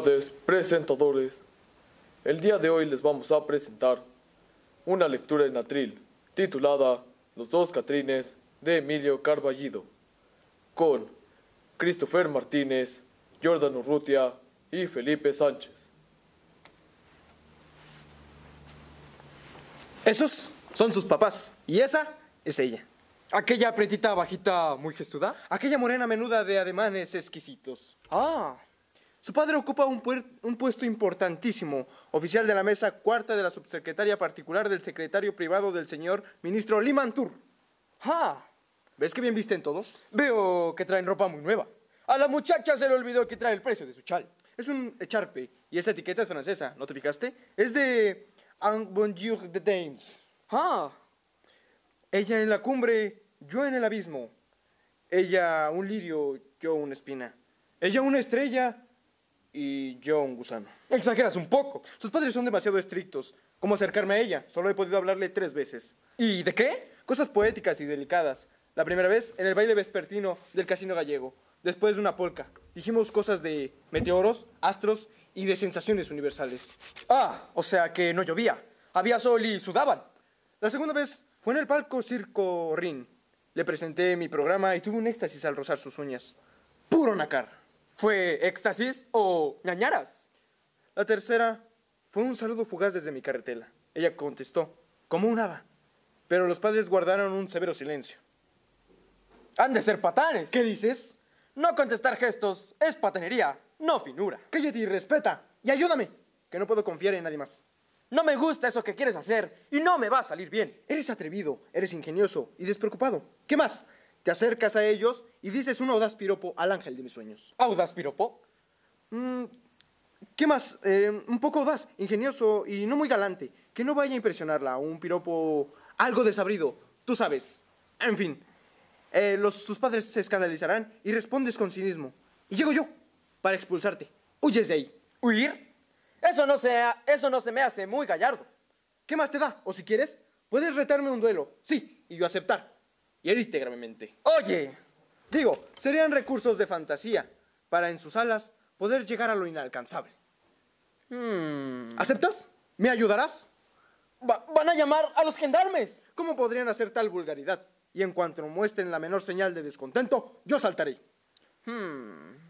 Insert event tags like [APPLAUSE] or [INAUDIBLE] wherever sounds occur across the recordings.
Buenas tardes, presentadores. El día de hoy les vamos a presentar una lectura en atril titulada Los dos Catrines de Emilio Carballido, con Christopher Martínez, Jordan Urrutia y Felipe Sánchez. Esos son sus papás y esa es ella. Aquella pretita bajita muy gestuda. Aquella morena menuda de ademanes exquisitos. Ah, Su padre ocupa un, puesto importantísimo, oficial de la mesa cuarta de la subsecretaria particular del secretario privado del señor ministro Limantur. ah. ¿Ves que bien visten todos? Veo que traen ropa muy nueva. A la muchacha se le olvidó que trae el precio de su chal. Es un echarpe y esta etiqueta es francesa, ¿no te fijaste? Es de Un Bonjour de Dames. Ah, Ella en la cumbre, yo en el abismo. Ella un lirio, yo una espina. Ella una estrella y yo un gusano. exageras un poco. Sus padres son demasiado estrictos. ¿Cómo acercarme a ella? Solo he podido hablarle tres veces. ¿Y de qué? Cosas poéticas y delicadas. La primera vez en el baile vespertino del casino gallego. Después de una polca. Dijimos cosas de meteoros, astros y de sensaciones universales. Ah, o sea que no llovía. Había sol y sudaban. La segunda vez fue en el palco Circo Rin. Le presenté mi programa y tuve un éxtasis al rozar sus uñas. Puro nacar. ¿Fue éxtasis o ñañaras? La tercera fue un saludo fugaz desde mi carretela. Ella contestó, como un hada. Pero los padres guardaron un severo silencio. Han de ser patanes. ¿Qué dices? No contestar gestos es patanería, no finura. Cállate y respeta. Y ayúdame, que no puedo confiar en nadie más. No me gusta eso que quieres hacer y no me va a salir bien. Eres atrevido, eres ingenioso y despreocupado. ¿Qué más? Te acercas a ellos y dices un audaz piropo al ángel de mis sueños. Audaz piropo. Mm, ¿Qué más? Eh, un poco audaz, ingenioso y no muy galante. Que no vaya a impresionarla. Un piropo algo desabrido. Tú sabes. En fin. Eh, los, sus padres se escandalizarán y respondes con cinismo. Y llego yo para expulsarte. Huyes de ahí. ¿Huir? Eso no, se, eso no se me hace muy gallardo. ¿Qué más te da? O si quieres, puedes retarme un duelo. Sí, y yo aceptar. Y herirte gravemente. Oye, Digo, serían recursos de fantasía para en sus alas poder llegar a lo inalcanzable. hmm, ¿Aceptas? ¿Me ayudarás? va- van a llamar a los gendarmes. ¿Cómo podrían hacer tal vulgaridad? Y en cuanto muestren la menor señal de descontento, yo saltaré. ¡Mira!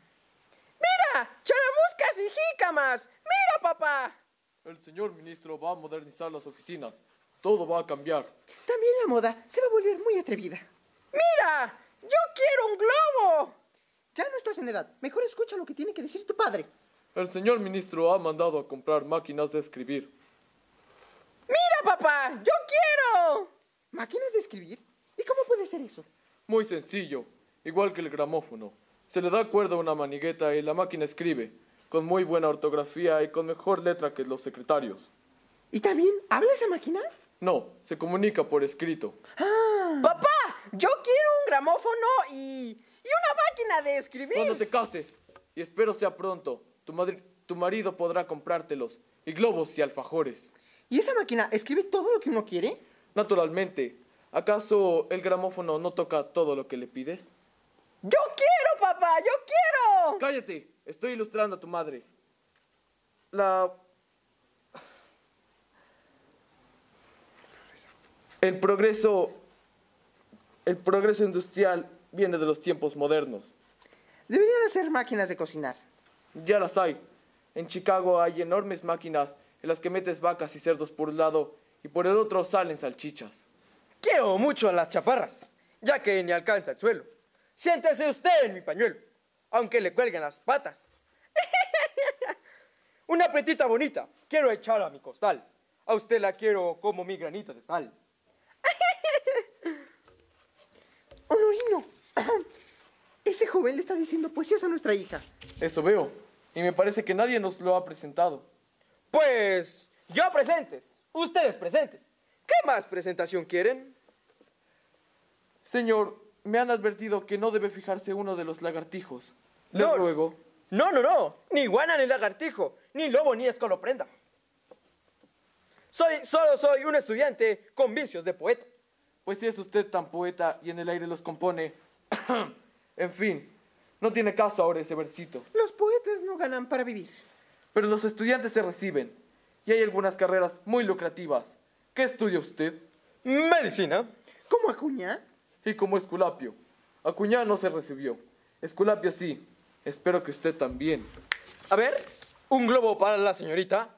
¡Charamuscas y jícamas! ¡Mira, papá! El señor ministro va a modernizar las oficinas. Todo va a cambiar. También la moda se va a volver muy atrevida. ¡Mira! ¡Yo quiero un globo! Ya no estás en edad. Mejor escucha lo que tiene que decir tu padre. El señor ministro ha mandado a comprar máquinas de escribir. ¡Mira, papá! ¡Yo quiero! ¿Máquinas de escribir? ¿Y cómo puede ser eso? Muy sencillo, igual que el gramófono. Se le da cuerda a una manigueta y la máquina escribe, con muy buena ortografía y con mejor letra que los secretarios. ¿Y también habla esa máquina? No, se comunica por escrito. ¡Papá! ¡Yo quiero un gramófono y. y una máquina de escribir! Cuando te cases, y espero sea pronto, tu, madri- tu marido podrá comprártelos, y globos y alfajores. ¿Y esa máquina escribe todo lo que uno quiere? Naturalmente, ¿acaso el gramófono no toca todo lo que le pides? ¡Yo quiero, papá! ¡Yo quiero! Cállate, estoy ilustrando a tu madre. La... El progreso... El progreso industrial viene de los tiempos modernos. Deberían hacer máquinas de cocinar. Ya las hay. En Chicago hay enormes máquinas en las que metes vacas y cerdos por un lado y por el otro salen salchichas. Quiero mucho a las chaparras, ya que ni alcanza el suelo. Siéntese usted en mi pañuelo, aunque le cuelguen las patas. [LAUGHS] Una pretita bonita, quiero echar a mi costal. A usted la quiero como mi granito de sal. Honorino, ese joven le está diciendo poesías a nuestra hija. Eso veo. Y me parece que nadie nos lo ha presentado. Pues yo presentes, ustedes presentes. ¿Qué más presentación quieren? Señor, me han advertido que no debe fijarse uno de los lagartijos. Le No. ruego. No, no, no, ni guana ni lagartijo, ni lobo ni escoloprenda. Soy, solo soy un estudiante con vicios de poeta. Pues si es usted tan poeta y en el aire los compone. [CLEARS THROAT] en fin, no tiene caso ahora ese versito. Los poetas no ganan para vivir. Pero los estudiantes se reciben y hay algunas carreras muy lucrativas. ¿Qué estudia usted? Medicina. ¿Cómo Acuña? Y como Esculapio. Acuñá no se recibió. Esculapio sí. Espero que usted también. A ver, un globo para la señorita. [LAUGHS] Mamá,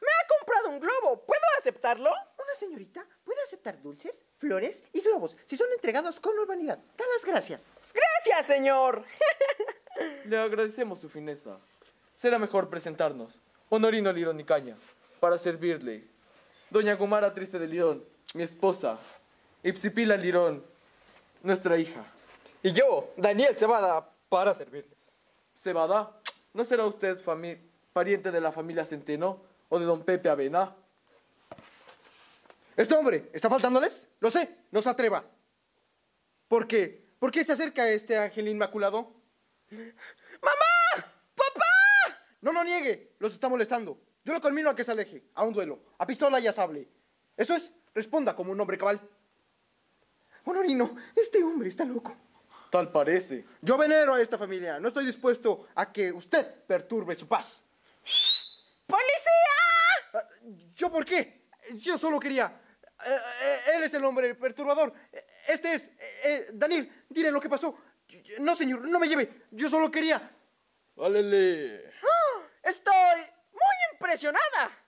me ha comprado un globo. ¿Puedo aceptarlo? Una señorita aceptar dulces, flores y globos si son entregados con urbanidad. Da las gracias. Gracias, señor. [LAUGHS] Le agradecemos su fineza. Será mejor presentarnos. Honorino Lirón y Caña, para servirle. Doña Gomara Triste de Lirón, mi esposa. Ipsipila Lirón, nuestra hija. Y yo, Daniel Cebada, para servirles. Cebada, ¿no será usted pariente de la familia Centeno o de don Pepe Avena? ¿Este hombre está faltándoles? Lo sé, no se atreva. ¿Por qué? ¿Por qué se acerca este ángel inmaculado? ¡Mamá! ¡Papá! No lo niegue, los está molestando. Yo lo conmino a que se aleje, a un duelo, a pistola y a sable. Eso es, responda como un hombre cabal. Honorino, este hombre está loco. Tal parece. Yo venero a esta familia, no estoy dispuesto a que usted perturbe su paz. ¡Policía! Ah, ¿Yo por qué? Yo solo quería... eh, eh, él es el hombre perturbador. Este es... eh, eh, Daniel, dile lo que pasó. No, señor, no me lleve. Yo solo quería... ¡Alele! Estoy muy impresionada.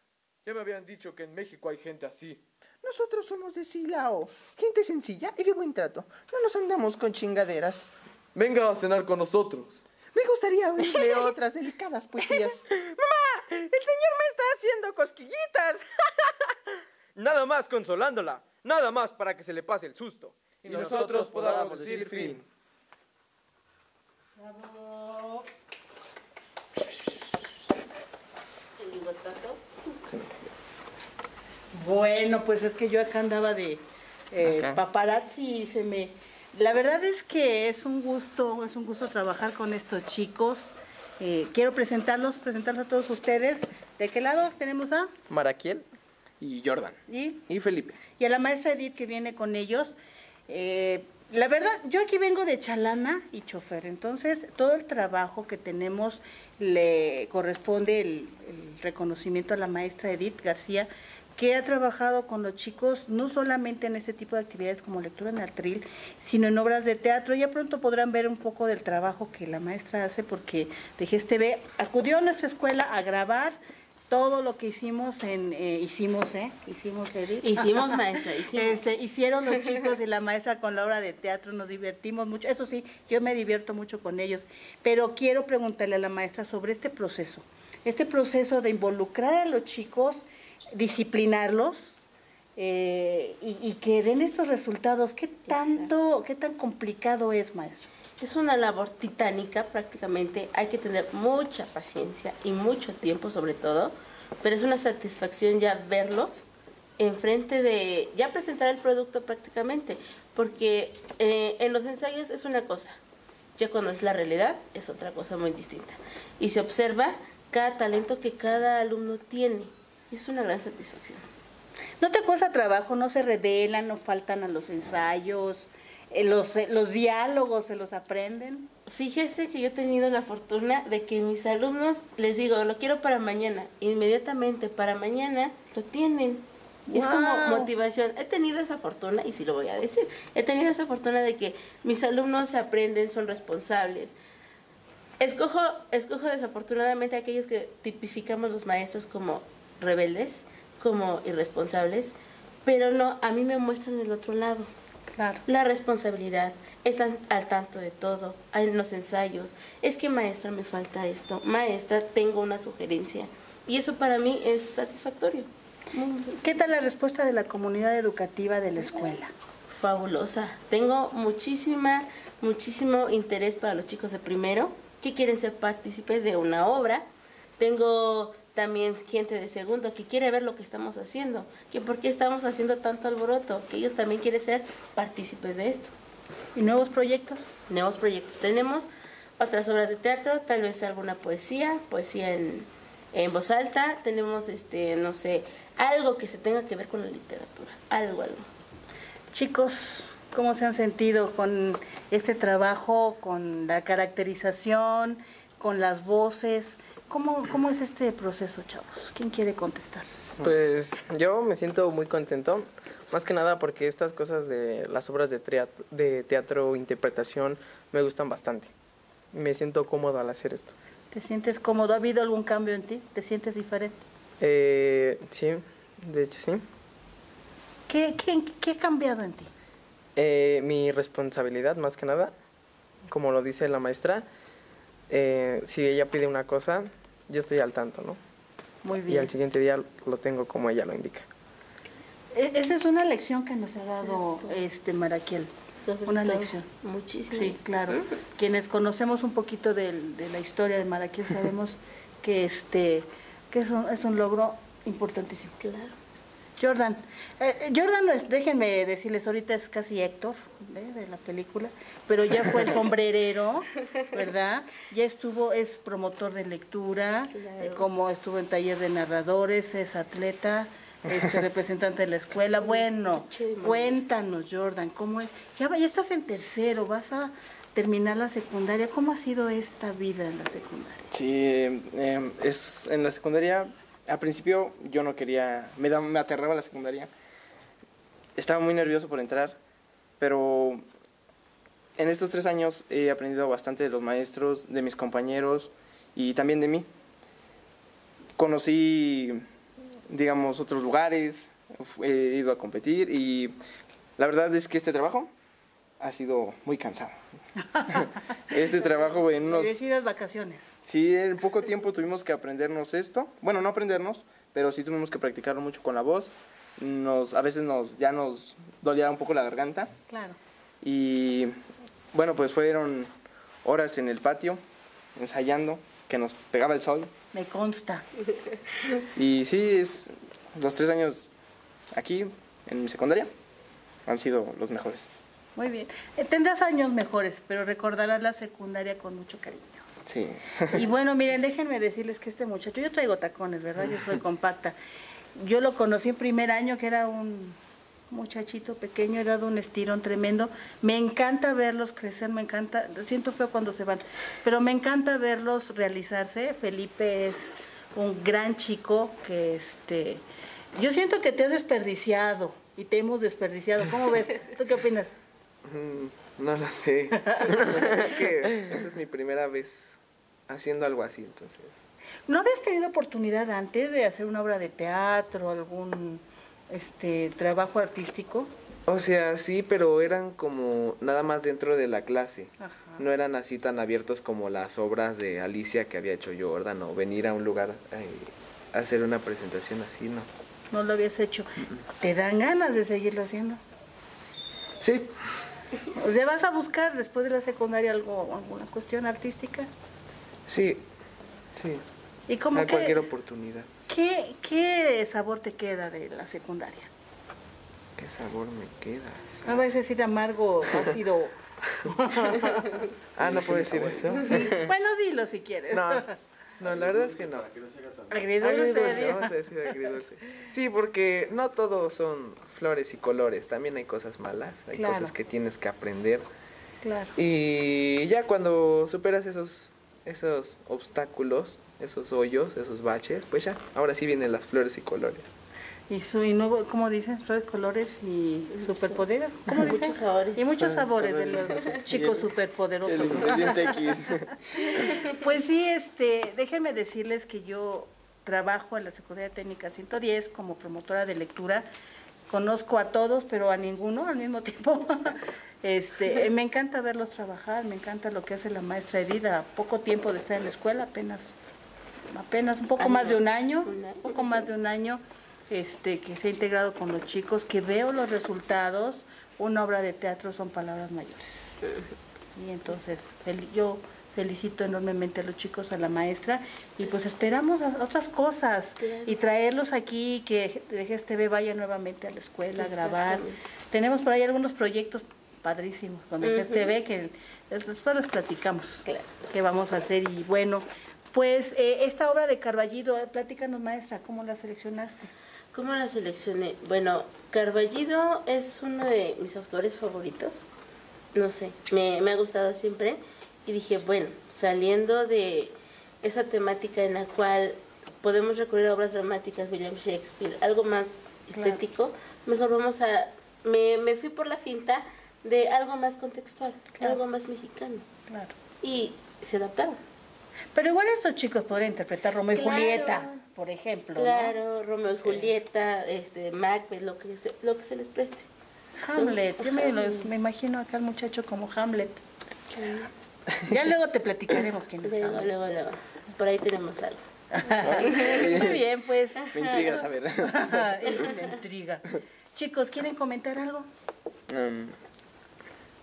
Ya me habían dicho que en México hay gente así. Nosotros somos de Silao, gente sencilla y de buen trato. No nos andamos con chingaderas. Venga a cenar con nosotros. Me gustaría oírle otras delicadas poesías. [LAUGHS] Mamá, el señor me está haciendo cosquillitas. [LAUGHS] Nada más consolándola. Nada más para que se le pase el susto. Y nosotros podamos decir fin. El bigotazo. Bueno, pues es que yo acá andaba de eh, paparazzi y se me... La verdad es que es un gusto, es un gusto trabajar con estos chicos. Eh, quiero presentarlos, presentarlos a todos ustedes. ¿De qué lado tenemos a? Maraquiel y Jordan. ¿Y? Y Felipe. y a la maestra Edith que viene con ellos. Eh, la verdad, yo aquí vengo de chalana y chofer, entonces todo el trabajo que tenemos le corresponde el, el reconocimiento a la maestra Edith García, que ha trabajado con los chicos no solamente en este tipo de actividades como lectura en atril, sino en obras de teatro. Ya pronto podrán ver un poco del trabajo que la maestra hace porque de GSTV acudió a nuestra escuela a grabar todo lo que hicimos en eh, hicimos, ¿eh? Hicimos, Edith. Hicimos, [LAUGHS] maestra, hicimos. Este, hicieron los chicos y la maestra con la obra de teatro, nos divertimos mucho. Eso sí, yo me divierto mucho con ellos. Pero quiero preguntarle a la maestra sobre este proceso. Este proceso de involucrar a los chicos, disciplinarlos eh, y, y que den estos resultados. ¿Qué tanto, qué tan complicado es, maestra? Es una labor titánica prácticamente, hay que tener mucha paciencia y mucho tiempo sobre todo, pero es una satisfacción ya verlos enfrente de, ya presentar el producto prácticamente, porque eh, en los ensayos es una cosa, ya cuando es la realidad es otra cosa muy distinta. Y se observa cada talento que cada alumno tiene, es una gran satisfacción. ¿No te cuesta trabajo? ¿No se revelan? ¿No faltan a los ensayos? Eh, los, eh, ¿Los diálogos se los aprenden? Fíjese que yo he tenido la fortuna de que mis alumnos les digo, lo quiero para mañana, inmediatamente para mañana lo tienen. Es como motivación. He tenido esa fortuna, y sí lo voy a decir, he tenido esa fortuna de que mis alumnos aprenden, son responsables. Escojo, escojo desafortunadamente a aquellos que tipificamos los maestros como rebeldes, como irresponsables, pero no, a mí me muestran el otro lado Claro. la responsabilidad, están al tanto de todo, en los ensayos, es que maestra me falta esto, maestra tengo una sugerencia y eso para mí es satisfactorio. ¿Qué tal la respuesta de la comunidad educativa de la escuela? Fabulosa. Tengo muchísima, muchísimo interés para los chicos de primero que quieren ser partícipes de una obra. Tengo también gente de segundo que quiere ver lo que estamos haciendo, que por qué estamos haciendo tanto alboroto, que ellos también quieren ser partícipes de esto. ¿Y nuevos proyectos? nuevos proyectos. Tenemos otras obras de teatro, tal vez alguna poesía, poesía en, en voz alta, tenemos, este, no sé, algo que se tenga que ver con la literatura, algo, algo. Chicos, ¿Cómo se han sentido con este trabajo, con la caracterización, con las voces? ¿Cómo, cómo es este proceso, chavos? ¿Quién quiere contestar? Pues yo me siento muy contento, más que nada porque estas cosas de las obras de teatro, de teatro interpretación me gustan bastante. Me siento cómodo al hacer esto. ¿Te sientes cómodo? ¿Ha habido algún cambio en ti? ¿Te sientes diferente? Eh, sí, de hecho sí. ¿Qué, qué, qué ha cambiado en ti? Eh, mi responsabilidad, más que nada, como lo dice la maestra, eh, si ella pide una cosa, yo estoy al tanto, ¿no? Muy Y al bien. siguiente día lo tengo como ella lo indica. E- Esa es una lección que nos ha dado este Maraquiel. Sobre Una todo, lección. Muchísimas. Sí, claro. Quienes conocemos un poquito del- de, la historia de Maraquiel sabemos [LAUGHS] que este que es un, es un logro importantísimo. Claro. Jordan, eh, Jordan, no es- déjenme decirles, ahorita es casi Héctor ¿eh? de la película, pero ya fue el [LAUGHS] sombrerero, ¿verdad? Ya estuvo, es promotor de lectura, Claro. eh, como estuvo en taller de narradores, es atleta, este, representante de la escuela. [LAUGHS] Bueno, cuéntanos, Jordan, ¿cómo es? Ya, va- ya estás en tercero, vas a terminar la secundaria. ¿Cómo ha sido esta vida en la secundaria? Sí, eh, eh, es en la secundaria. Al principio yo no quería, me, me aterraba la secundaria. Estaba muy nervioso por entrar, pero en estos tres años he aprendido bastante de los maestros, de mis compañeros y también de mí. Conocí, digamos, otros lugares, he ido a competir y la verdad es que este trabajo ha sido muy cansado. [LAUGHS] este trabajo en unos... Merecidas vacaciones. Sí, en poco tiempo tuvimos que aprendernos esto. Bueno, no aprendernos, pero sí tuvimos que practicarlo mucho con la voz. Nos, a veces nos, ya nos dolía un poco la garganta. Claro. Y bueno, pues fueron horas en el patio, ensayando, que nos pegaba el sol. Me consta. [LAUGHS] Y sí, es, los tres años aquí, en mi secundaria, han sido los mejores. Muy bien. Eh, tendrás años mejores, pero recordarás la secundaria con mucho cariño. Sí. Y bueno, miren, déjenme decirles que este muchacho, yo traigo tacones, ¿verdad? Yo soy [LAUGHS] compacta. Yo lo conocí en primer año, que era un muchachito pequeño, he dado un estirón tremendo. Me encanta verlos crecer, me encanta, siento feo cuando se van, pero me encanta verlos realizarse. Felipe es un gran chico que este yo siento que te has desperdiciado y te hemos desperdiciado. ¿Cómo ves? ¿Tú qué opinas? Mm, No lo sé. [LAUGHS] es que esa es mi primera vez haciendo algo así, entonces. ¿No habías tenido oportunidad antes de hacer una obra de teatro, algún este trabajo artístico? O sea, sí, pero eran como nada más dentro de la clase. Ajá. No eran así tan abiertos como las obras de Alicia que había hecho Jordan o venir a un lugar a hacer una presentación así, no. No lo habías hecho. ¿Te dan ganas de seguirlo haciendo? Sí, [LAUGHS] O sea, vas a buscar después de la secundaria algo, alguna cuestión artística. sí, sí. ¿Y cómo a que, cualquier oportunidad. qué, qué sabor te queda de la secundaria? ¿Qué sabor me queda? No vas a decir amargo, ácido. [LAUGHS] Ah, no puedo decir eso. bueno, dilo si quieres. No, [LAUGHS] no, la verdad es que no. Agridulce, vamos a decir agridulce. Sí, porque no todo son flores y colores, también hay cosas malas, hay Claro. cosas que tienes que aprender. Claro. Y ya cuando superas esos, esos obstáculos, esos hoyos, esos baches, pues ya, ahora sí vienen las flores y colores. Y, su, y nuevo, ¿cómo dicen? Flores, colores y superpoderes. ¿Cómo Muchos dicen? sabores. Y muchos sabores de los chicos El superpoderosos. ingrediente X. [LAUGHS] Pues sí, este, déjenme decirles que yo trabajo en la Secundaria Técnica 110 como promotora de lectura. Conozco a todos, pero a ninguno al mismo tiempo. [LAUGHS] Este, me encanta verlos trabajar, me encanta lo que hace la maestra Edida. Poco tiempo de estar en la escuela, apenas, apenas un poco más de Un año. un poco más de un año, este, que se ha integrado con los chicos, que veo los resultados. Una obra de teatro son palabras mayores. Y entonces yo felicito enormemente a los chicos, a la maestra, y pues esperamos otras cosas y traerlos aquí, que GSTV vaya nuevamente a la escuela a grabar. Tenemos por ahí algunos proyectos padrísimos con el GSTV que después los platicamos que vamos a hacer y bueno, pues eh, esta obra de Carballido, platícanos maestra, ¿cómo la seleccionaste? ¿Cómo la seleccioné? Bueno, Carballido es uno de mis autores favoritos. No sé, me, me ha gustado siempre. Y dije, bueno, saliendo de esa temática en la cual podemos recurrir a obras dramáticas, William Shakespeare, algo más estético, mejor vamos a... Me, me fui por la finta de algo más contextual, algo más mexicano. Claro. Y se adaptaron. Pero igual estos chicos podrían interpretar Romeo y Claro. Julieta, por ejemplo. ¿no? Claro, Romeo y Julieta, este, Macbeth, lo que se, lo que se les preste. Hamlet, yo me, Hamlet. los- me imagino acá al muchacho como Hamlet. Ya luego te platicaremos quién es Luego, Hamlet. luego, luego. Por ahí tenemos algo. [LAUGHS] Muy bien, pues. Me intriga saber. [LAUGHS] Se intriga. Chicos, ¿quieren comentar algo? Mm,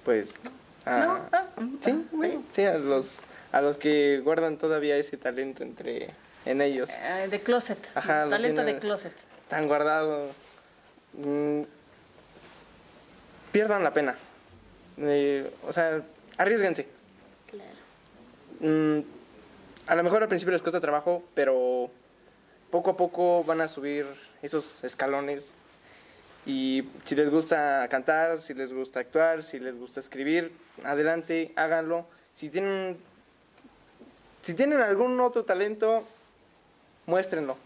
pues. ah, ¿No? Ah, mm, Sí, ah, bueno, sí, a los, a los que guardan todavía ese talento entre en ellos, eh, de closet. Ajá, lo talento de closet. tan guardado, mm, pierdan la pena. Eh, o sea, arriesguense. Claro. Mm, a lo mejor al principio les cuesta trabajo, pero poco a poco van a subir esos escalones. Y si les gusta cantar, si les gusta actuar, si les gusta escribir, adelante, háganlo. Si tienen, si tienen algún otro talento, muéstrenlo.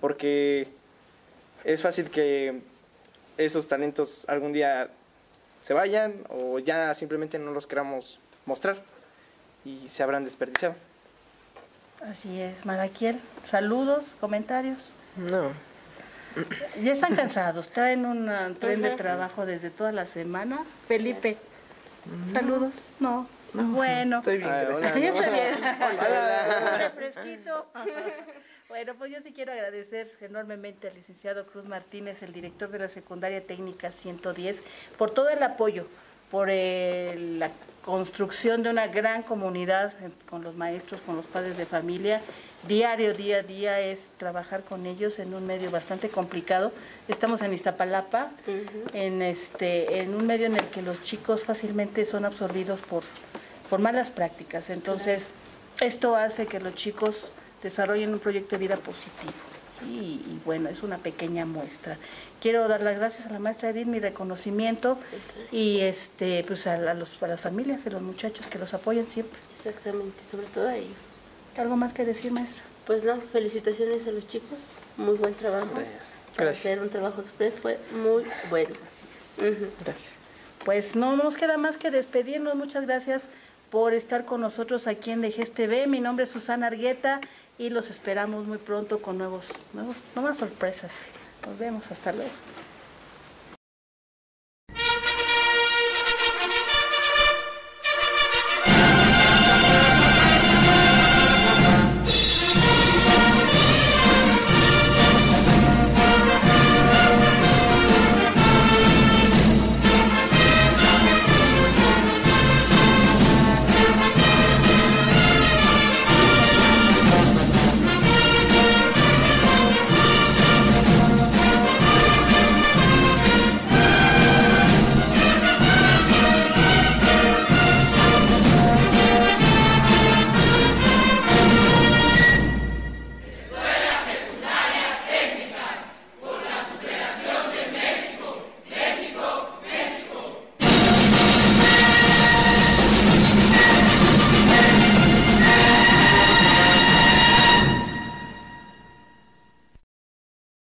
Porque es fácil que esos talentos algún día se vayan o ya simplemente no los queramos mostrar y se habrán desperdiciado. Así es, Maraquiel. Saludos, comentarios. No. Ya están cansados, traen un tren de trabajo desde toda la semana. Felipe, saludos. No, bueno. Estoy bien, Ay, hola. Yo estoy bien. Un refresquito. Bueno, pues yo sí quiero agradecer enormemente al licenciado Cruz Martínez, el director de la Secundaria Técnica 110, por todo el apoyo, por eh, la construcción de una gran comunidad con los maestros, con los padres de familia. Diario, día a día es trabajar con ellos en un medio bastante complicado. Estamos en Iztapalapa, en, este, en un medio en el que los chicos fácilmente son absorbidos por, por malas prácticas. Entonces, esto hace que los chicos desarrollen un proyecto de vida positivo. Y, y bueno, es una pequeña muestra. Quiero dar las gracias a la maestra Edith, mi reconocimiento y este pues a, la- los, a las familias de los muchachos que los apoyan siempre. Exactamente, sobre todo a ellos. ¿Algo más que decir, maestra? Pues no, felicitaciones a los chicos. Muy buen trabajo. Para Gracias. hacer un trabajo express fue muy bueno. Ujú. Gracias. Pues no nos queda más que despedirnos. Muchas gracias por estar con nosotros aquí en TV. Mi nombre es Susana Argueta y los esperamos muy pronto con nuevos, nuevos, nuevas sorpresas. Nos vemos, hasta luego.